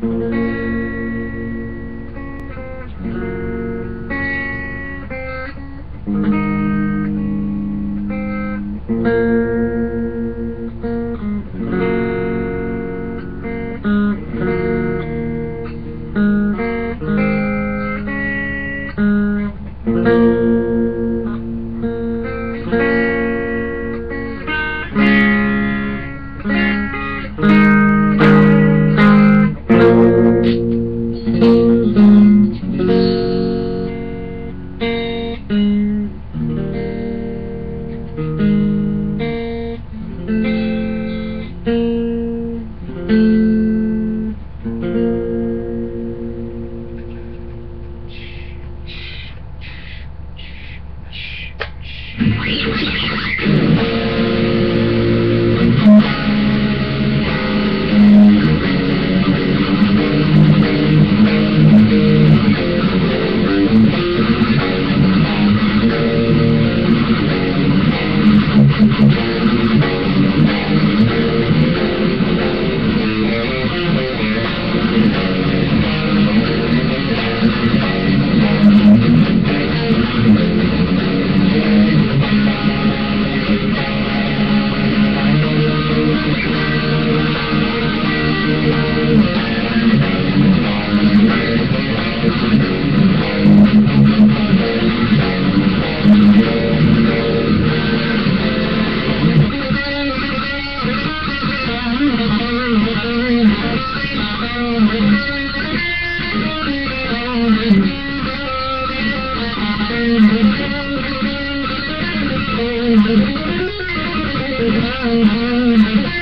Thank you. Thank you.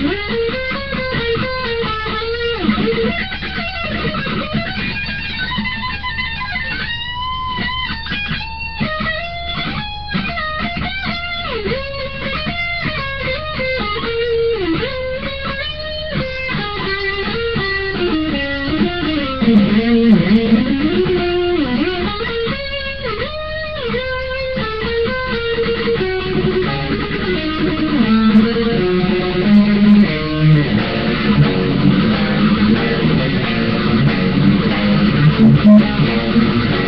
Música Thank you.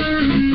Thank you.